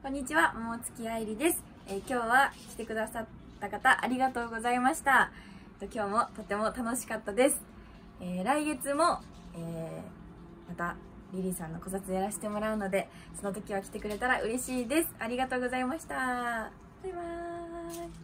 こんにちは、桃月愛理です、えー今日は来てくださった方、ありがとうございました。えっと今日もとても楽しかったです。えー来月も、えーまた、リリーさんの小札やらせてもらうので、その時は来てくれたら嬉しいです。ありがとうございました。バイバーイ。